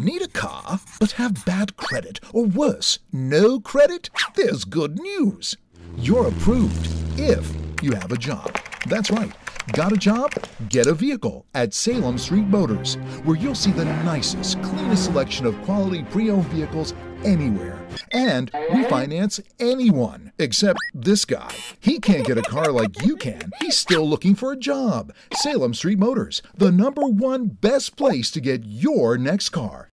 Need a car, but have bad credit, or worse, no credit? There's good news. You're approved if you have a job. That's right. Got a job? Get a vehicle at Salem Street Motors, where you'll see the nicest, cleanest selection of quality pre owned vehicles anywhere. And we finance anyone except this guy. He can't get a car like you can. He's still looking for a job. Salem Street Motors, the number one best place to get your next car.